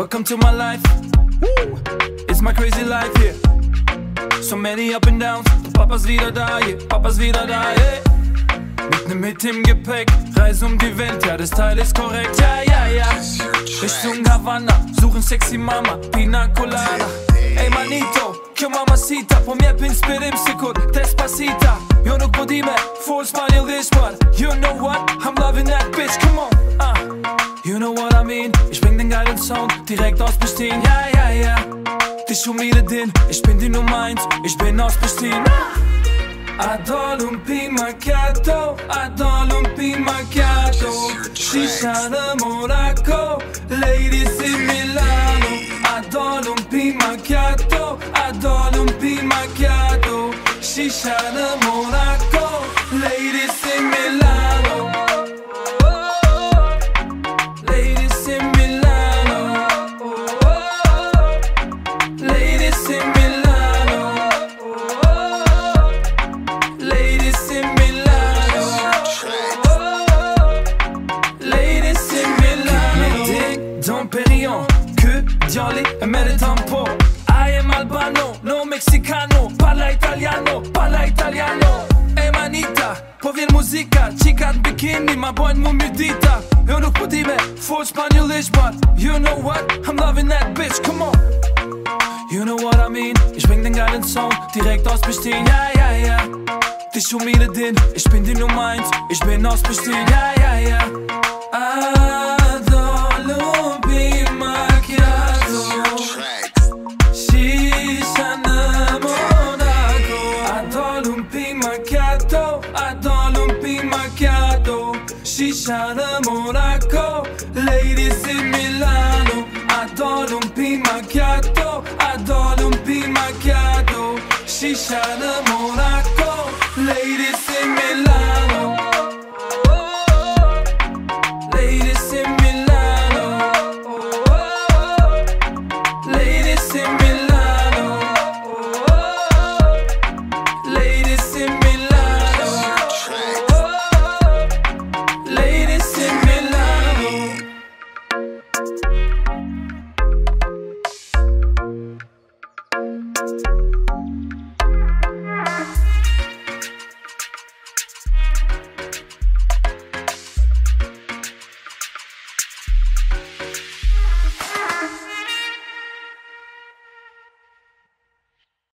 Welcome to my life. Woo. It's my crazy life here. So many up and downs. Papa's wieder da, yeah. Papa's wieder da, yeah. Mit dem Gepäck, Reise um die Welt, ja, das Teil ist korrekt, ja, ja, ja. Richtung Havanna, suchen sexy Mama, Pina Colada. Ey, manito, que mamacita, po m'jep inspirim sikur Despacita Jo nuk po di me full spanjollisht par You know what, I'm loving direkt aus Pristin Ja, ja, ja, dich um ihre din, ich bin die Nummer eins, ich bin aus Pristin Adoro un pi macchiato, adoro un pi macchiato. Shisha de Monaco, ladies in Milano. Adoro un pi macchiato, adoro un pi macchiato. Shisha de Monaco, Dom Perignon Que Dioli e mere tampo I am albano, no mexicano Parla italiano, parla italiano. Ey manita, povjer muzika Qikat bikini, ma bojnë mu mjudita Jo nuk po di me spanjollisht But you know what, I'm loving that bitch, come on. You know what I mean, ich bring den geilen Sound direkt aus Pristin, ja, ja, ja. Dich um ihre din, ich bin die Nummer eins, ich bin aus Pristin, ja, ja, ja. Adoro macchiato, shisha na Monaco. Ladies in Milano, adoro un pi macchiato, adoro un pi macchiato, shisha na Monaco. Ladies in Milano.